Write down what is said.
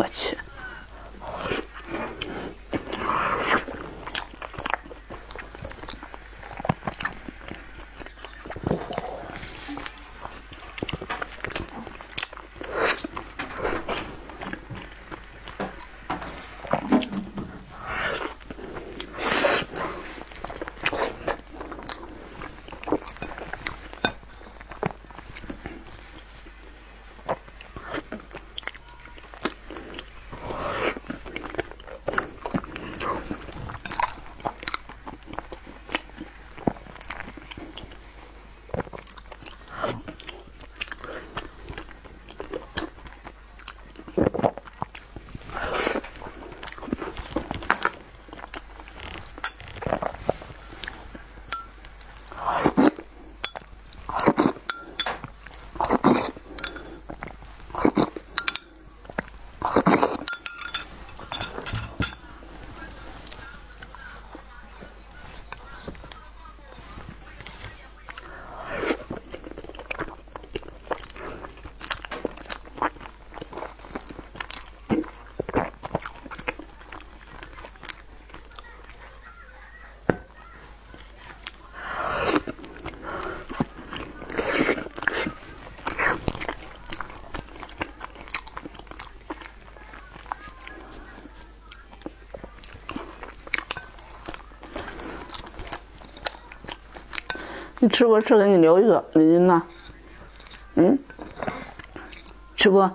我去。你吃不吃？给你留一个，李金娜。嗯，吃不？